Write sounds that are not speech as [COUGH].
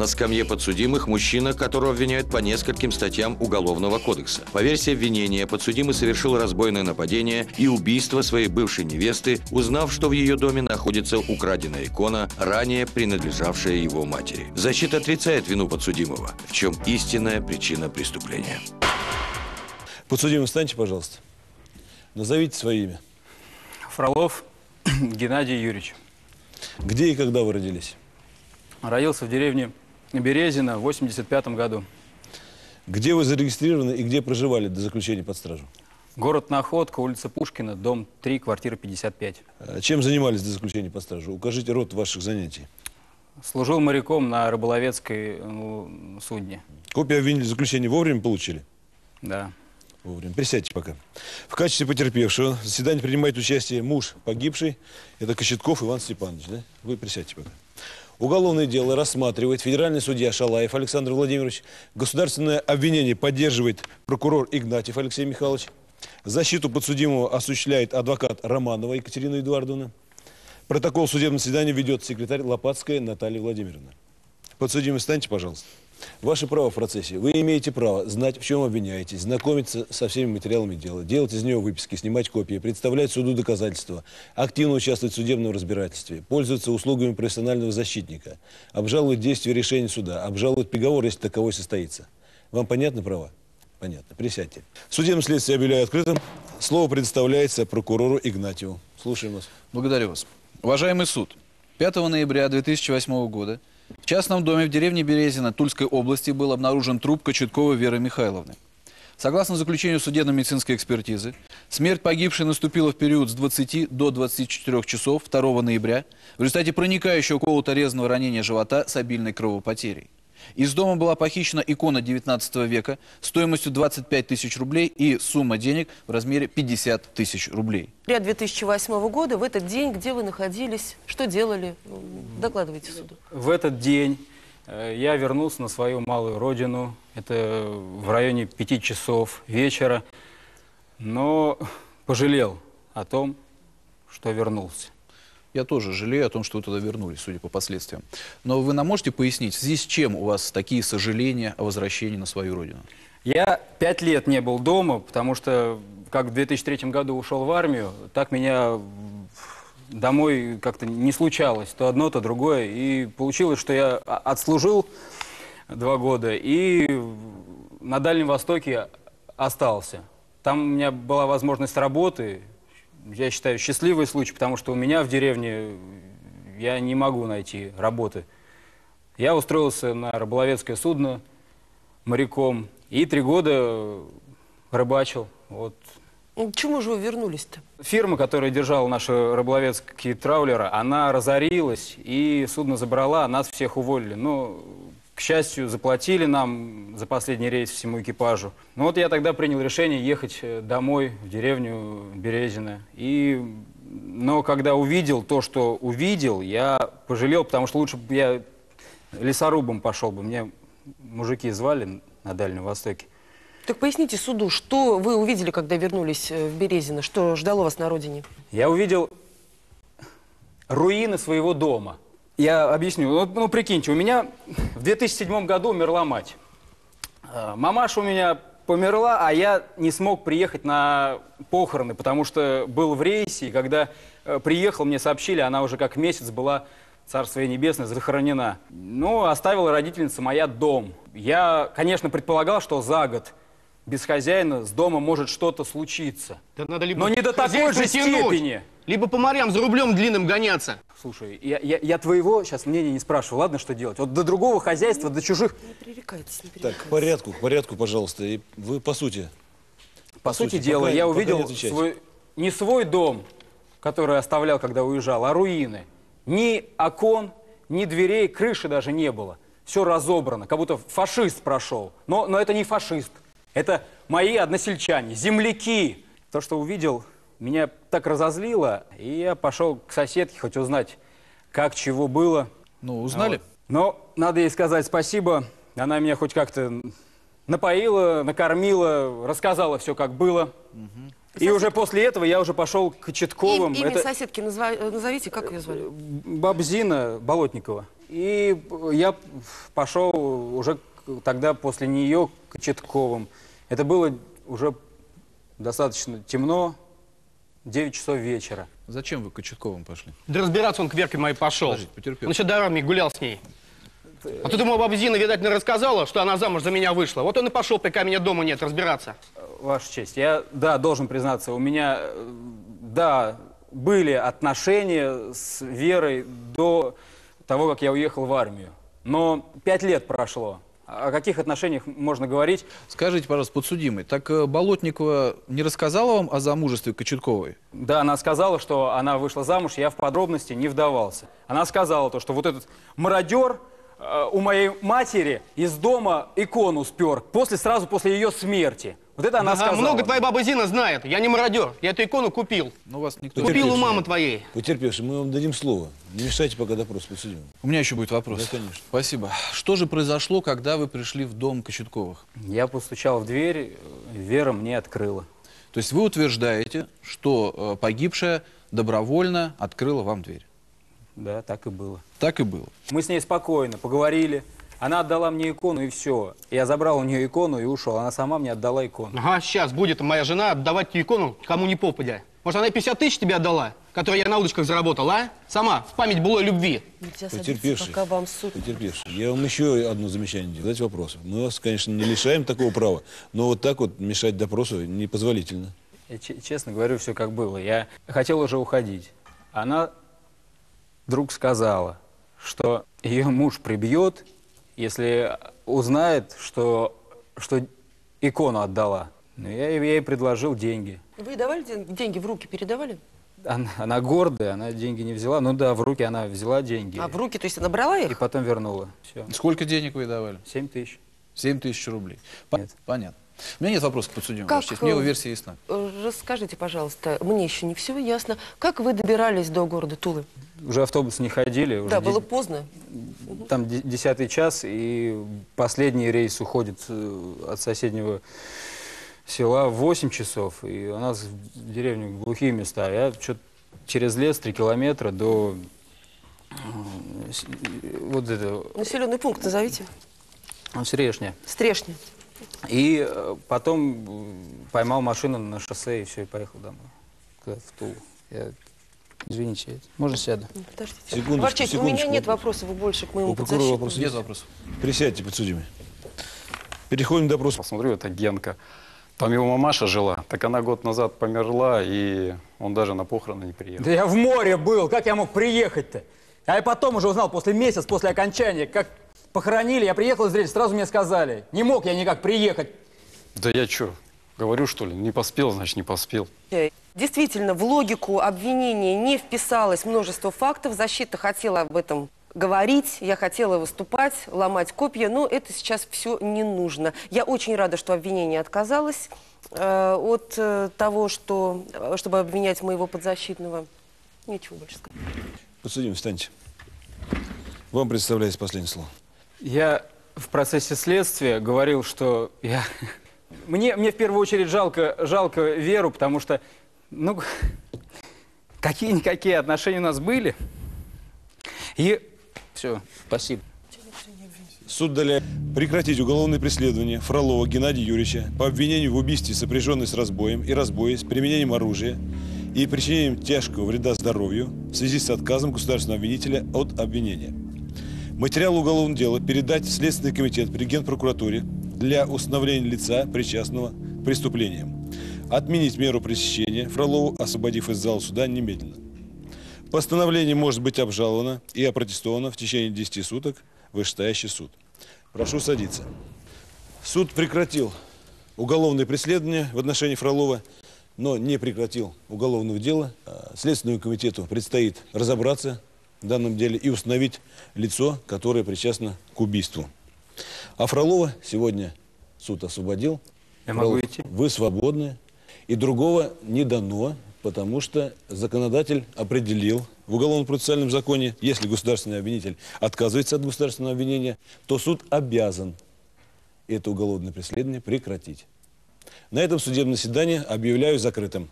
На скамье подсудимых мужчина, которого обвиняют по нескольким статьям Уголовного кодекса. По версии обвинения, подсудимый совершил разбойное нападение и убийство своей бывшей невесты, узнав, что в ее доме находится украденная икона, ранее принадлежавшая его матери. Защита отрицает вину подсудимого. В чем истинная причина преступления? Подсудимый, встаньте, пожалуйста. Назовите свое имя. Фролов [CLEARS THROAT] Геннадий Юрьевич. Где и когда вы родились? Родился в деревне Березина в 85 году. Где вы зарегистрированы и где проживали до заключения под стражу? Город Находка, улица Пушкина, дом 3, квартира 55. А Чем занимались до заключения под стражу? Укажите род ваших занятий. Служил моряком на рыболовецкой ну, судне. Копию обвинения заключения вовремя получили? Да. Вовремя. Присядьте пока. В качестве потерпевшего в заседании принимает участие муж погибший. Это Кощетков Иван Степанович, да? Вы присядьте пока. Уголовное дело рассматривает федеральный судья Шалаев Александр Владимирович. Государственное обвинение поддерживает прокурор Игнатьев Алексей Михайлович. Защиту подсудимого осуществляет адвокат Романова Екатерина Эдуардовна. Протокол судебного заседания ведет секретарь Лопатская Наталья Владимировна. Подсудимый, встаньте, пожалуйста. Ваше право в процессе. Вы имеете право знать, в чем обвиняетесь, знакомиться со всеми материалами дела, делать из него выписки, снимать копии, представлять суду доказательства, активно участвовать в судебном разбирательстве, пользоваться услугами профессионального защитника, обжаловать действия решения суда, обжаловать приговор, если таковой состоится. Вам понятны права? Понятно. Присядьте. Судебное следствие объявляю открытым. Слово предоставляется прокурору Игнатьеву. Слушаем вас. Благодарю вас. Уважаемый суд, 5 ноября 2008 года в частном доме в деревне Березина Тульской области был обнаружен труп Кочеткова Веры Михайловны. Согласно заключению судебно-медицинской экспертизы, смерть погибшей наступила в период с 20 до 24 часов 2 ноября в результате проникающего колото-резанного ранения живота с обильной кровопотерей. Из дома была похищена икона 19 века стоимостью 25 тысяч рублей и сумма денег в размере 50 тысяч рублей. Ноября 2008 года, в этот день, где вы находились, что делали? Докладывайте суду. В этот день э, я вернулся на свою малую родину. Это в районе 5 часов вечера. Но пожалел о том, что вернулся. Я тоже жалею о том, что вы туда вернулись, судя по последствиям. Но вы нам можете пояснить, в связи с чем у вас такие сожаления о возвращении на свою родину? Я пять лет не был дома, потому что как в 2003 году ушел в армию, так меня домой как-то не случалось. То одно, то другое. И получилось, что я отслужил два года и на Дальнем Востоке остался. Там у меня была возможность работы. Я считаю, счастливый случай, потому что у меня в деревне я не могу найти работы. Я устроился на рыболовецкое судно моряком и три года рыбачил. Вот. Ну, Чему же вы вернулись-то? Фирма, которая держала наши рыболовецкие траулеры, она разорилась, и судно забрала, а нас всех уволили. Но, к счастью, заплатили нам за последний рейс всему экипажу. Ну вот я тогда принял решение ехать э, домой, в деревню Березино. И, но когда увидел то, что увидел, я пожалел, потому что лучше бы я лесорубом пошел бы. Мне мужики звали на Дальнем Востоке. Так поясните суду, что вы увидели, когда вернулись э, в Березино? Что ждало вас на родине? Я увидел руины своего дома. Я объясню. Ну, ну, прикиньте, у меня в 2007 году умерла мать. Э, Мамаша у меня померла, а я не смог приехать на похороны, потому что был в рейсе, и когда э, приехал, мне сообщили, она уже как месяц была, царство небесное, захоронена. Ну, оставила родительница моя дом. Я, конечно, предполагал, что за год без хозяина с дома может что-то случиться. Да надо либо Но не до такой же тянуть, степени. Либо по морям за рублем длинным гоняться. Слушай, я, я, я твоего сейчас мнения не спрашиваю, ладно, что делать? Вот до другого хозяйства, до чужих, Не пререкайтесь, не Так, к пререкайтесь. порядку, к порядку, пожалуйста. И вы по сути. по, сути, сути, дела, пока- я пока не увидел отвечайте. свой, не свой дом, который оставлял, когда уезжал, а руины. Ни окон, ни дверей, крыши даже не было. Все разобрано, как будто фашист прошел. Но, но это не фашист, это мои односельчане, земляки. То, что увидел, меня так разозлило, и я пошел к соседке хоть узнать, как, чего было. Ну, узнали? Вот. Но надо ей сказать спасибо. Она меня хоть как-то напоила, накормила, рассказала все, как было. И уже после этого я уже пошел к Четковым. Им- имя Это соседки назва- назовите, как ее звали? Бабзина Болотникова. И я пошел уже тогда после нее к Четковым. Это было уже достаточно темно, 9 часов вечера. Зачем вы к Кочетковым пошли? Да разбираться он к Верке моей пошел. Подождите, потерпел. Он еще дорогами гулял с ней. А тут ему баба Зина, видать, не рассказала, что она замуж за меня вышла. Вот он и пошел, пока меня дома нет, разбираться. Ваша честь, я, да, должен признаться, у меня, да, были отношения с Верой до того, как я уехал в армию. Но пять лет прошло. О каких отношениях можно говорить? Скажите, пожалуйста, подсудимый, так э, Болотникова не рассказала вам о замужестве Кочетковой? Да, она сказала, что она вышла замуж, я в подробности не вдавался. Она сказала то, что вот этот мародер э, у моей матери из дома икону спер, после, сразу после ее смерти. Вот это она Ага, сказала. много твоя баба Зина знает. Я не мародер. Я эту икону купил. Ну, вас никто не... Купил у мамы твоей. Потерпевший, мы вам дадим слово. Не мешайте пока допрос подсудимому. У меня еще будет вопрос. Да, конечно. Спасибо. Что же произошло, когда вы пришли в дом Кочетковых? Я постучал в дверь, Вера мне открыла. То есть вы утверждаете, что э, погибшая добровольно открыла вам дверь? Да, так и было. Так и было. Мы с ней спокойно поговорили. Она отдала мне икону и все. Я забрал у нее икону и ушел. Она сама мне отдала икону. Ага, сейчас будет моя жена отдавать тебе икону кому не попадя. Может, она и 50 тысяч тебе отдала, которые я на удочках заработал, а? Сама, в память былой любви. Нельзя Потерпевший. пока вам суд. Потерпевший. Я вам еще одно замечание делаю. Задайте вопрос. Мы вас, конечно, не лишаем такого права, но вот так вот мешать допросу непозволительно. Я честно говорю, все как было. Я хотел уже уходить. Она вдруг сказала, что ее муж прибьет, если узнает, что, что икону отдала. Ну, я, ей- я ей предложил деньги. Вы давали ден- деньги в руки, передавали? Она, она гордая, она деньги не взяла. Ну да, в руки она взяла деньги. А в руки, то есть она брала И их? потом вернула. Все. Сколько денег вы давали? Семь тысяч. 7 тысяч рублей. Пон- Нет. Понятно. У меня нет вопросов к подсудимому. Как, честь. Мне его версия ясна. Э, Расскажите, пожалуйста, мне еще не все ясно. Как вы добирались до города Тулы? Уже автобус не ходили. Уже Да, де- было поздно. Там де- десятый час, и последний рейс уходит э, от соседнего села в 8 часов. И у нас в деревне глухие места. Я что-то через лес 3 километра до э, вот это, Населенный пункт назовите. Срешня. Стрешня. И э, потом поймал машину на шоссе и все, и поехал домой. В Тулу. Я... Извините, можно сяду? Подождите. Секундочку, у меня нет вопросов больше к моему У прокурора Нет вопросов. Присядьте, подсудимый. Переходим к допросу. Посмотрю, это Генка. Там его мамаша жила, так она год назад померла, и он даже на похороны не приехал. Да я в море был, как я мог приехать-то? А я потом уже узнал, после месяца, после окончания, как похоронили, я приехал из Речи, сразу мне сказали. Не мог я никак приехать. Да я что, говорю что ли, не поспел, значит не поспел. Э, Действительно, в логику обвинения не вписалось множество фактов. Защита хотела об этом говорить, я хотела выступать, ломать копья, но это сейчас все не нужно. Я очень рада, что обвинение отказалось э, от э, того, что, э, чтобы обвинять моего подзащитного. Ничего больше сказать. Подсудимый, встаньте. Вам представляется последнее слово. Я в процессе следствия говорил, что я... Мне, мне в первую очередь жалко, жалко Веру, потому что, ну, [LAUGHS] какие-никакие отношения у нас были. И все, спасибо. Суд удаляет прекратить уголовное преследование Фролова Геннадия Юрьевича по обвинению в убийстве, сопряженной с разбоем и разбое с применением оружия и причинением тяжкого вреда здоровью в связи с отказом государственного обвинителя от обвинения. Материал уголовного дела передать в Следственный комитет при Генпрокуратуре для установления лица, причастного к преступлениям. Отменить меру пресечения Фролову, освободив из зала суда немедленно. Постановление может быть обжаловано и опротестовано в течение 10 суток вышестоящий суд. Прошу садиться. Суд прекратил уголовное преследование в отношении Фролова, но не прекратил уголовного дела. А Следственному комитету предстоит разобраться в данном деле и установить лицо, которое причастно к убийству. А Фролова сегодня суд освободил. Я могу Фролов, идти? Вы свободны. И другого не дано, потому что законодатель определил в Уголовно-процессуальном законе, если государственный обвинитель отказывается от государственного обвинения, то суд обязан это уголовное преследование прекратить. На этом судебное заседание объявляю закрытым.